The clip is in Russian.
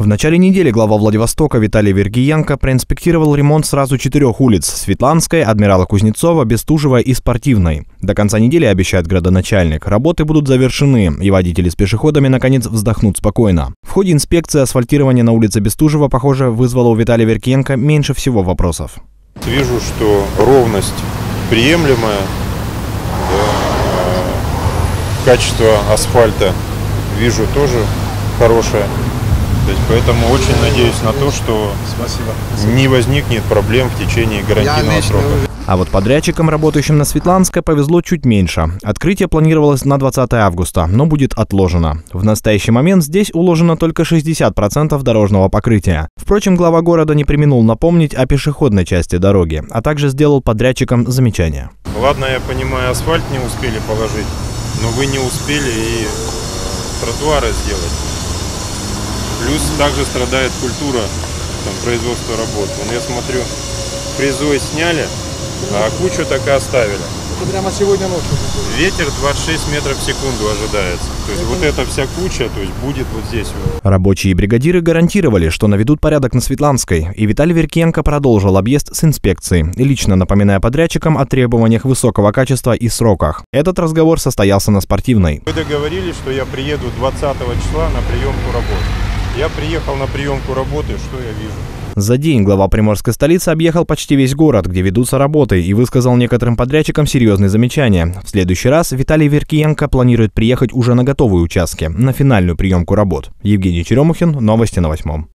В начале недели глава Владивостока Виталий Вергиенко проинспектировал ремонт сразу четырех улиц – Светланской, Адмирала Кузнецова, Бестужева и Спортивной. До конца недели, обещает градоначальник, работы будут завершены, и водители с пешеходами наконец вздохнут спокойно. В ходе инспекции асфальтирование на улице Бестужева, похоже, вызвало у Виталия Вергиенко меньше всего вопросов. Вижу, что ровность приемлемая, да, качество асфальта вижу тоже хорошее. То есть, поэтому очень надеюсь на то, что Спасибо. не возникнет проблем в течение гарантийного срока. А вот подрядчикам, работающим на Светланской, повезло чуть меньше. Открытие планировалось на 20 августа, но будет отложено. В настоящий момент здесь уложено только 60% дорожного покрытия. Впрочем, глава города не применул напомнить о пешеходной части дороги, а также сделал подрядчикам замечание. Ладно, я понимаю, асфальт не успели положить, но вы не успели и тротуары сделать. Плюс также страдает культура там, производства работ. Вон я смотрю, фрезой сняли, а кучу так и оставили. Это прямо сегодня ночью. Ветер 26 метров в секунду ожидается. То есть это... вот эта вся куча, то есть будет вот здесь. Рабочие бригадиры гарантировали, что наведут порядок на Светланской, и Виталий Веркенко продолжил объезд с инспекцией, лично напоминая подрядчикам о требованиях высокого качества и сроках. Этот разговор состоялся на спортивной. Мы договорились, что я приеду 20 числа на приемку работы. Я приехал на приемку работы, что я вижу? За день глава приморской столицы объехал почти весь город, где ведутся работы, и высказал некоторым подрядчикам серьезные замечания. В следующий раз Виталий Веркиенко планирует приехать уже на готовые участки, на финальную приемку работ. Евгений Черемухин, новости на восьмом.